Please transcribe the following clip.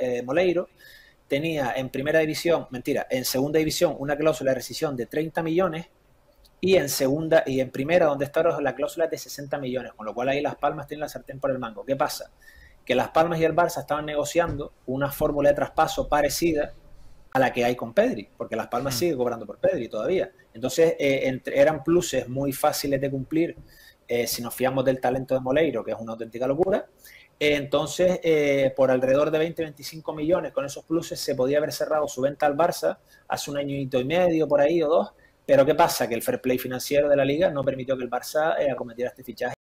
eh, Moleiro, tenía en primera división, mentira, en segunda división una cláusula de rescisión de 30 millones y en segunda y en primera donde está la cláusula de 60 millones, con lo cual ahí Las Palmas tienen la sartén por el mango. ¿Qué pasa? Que Las Palmas y el Barça estaban negociando una fórmula de traspaso parecida a la que hay con Pedri, porque Las Palmas sigue cobrando por Pedri todavía. Entonces eh, eran pluses muy fáciles de cumplir eh, si nos fiamos del talento de Moleiro, que es una auténtica locura. entonces, eh, por alrededor de 20-25 millones con esos pluses se podía haber cerrado su venta al Barça hace un año y medio por ahí o dos pero ¿qué pasa? Que el fair play financiero de la liga no permitió que el Barça acometiera este fichaje.